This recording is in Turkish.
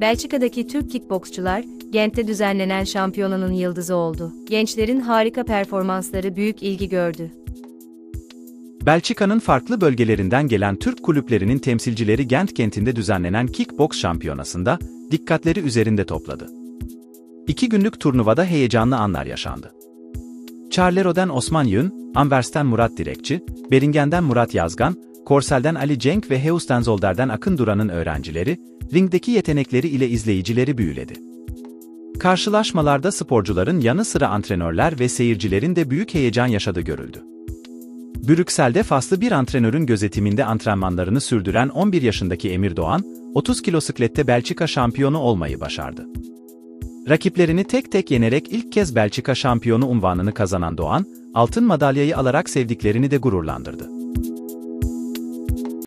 Belçika'daki Türk kickboksçular, Gent'te düzenlenen şampiyonanın yıldızı oldu. Gençlerin harika performansları büyük ilgi gördü. Belçika'nın farklı bölgelerinden gelen Türk kulüplerinin temsilcileri Gent kentinde düzenlenen kickboks şampiyonasında dikkatleri üzerinde topladı. İki günlük turnuvada heyecanlı anlar yaşandı. Charlero'dan Osman Yün, Anvers'ten Murat Direkçi, Beringen'den Murat Yazgan, Korsel'den Ali Cenk ve Heustenzolder'den Akın Duran'ın öğrencileri, ringdeki yetenekleri ile izleyicileri büyüledi. Karşılaşmalarda sporcuların yanı sıra antrenörler ve seyircilerin de büyük heyecan yaşadığı görüldü. Brüksel'de faslı bir antrenörün gözetiminde antrenmanlarını sürdüren 11 yaşındaki Emir Doğan, 30 kilo siklette Belçika şampiyonu olmayı başardı. Rakiplerini tek tek yenerek ilk kez Belçika şampiyonu unvanını kazanan Doğan, altın madalyayı alarak sevdiklerini de gururlandırdı.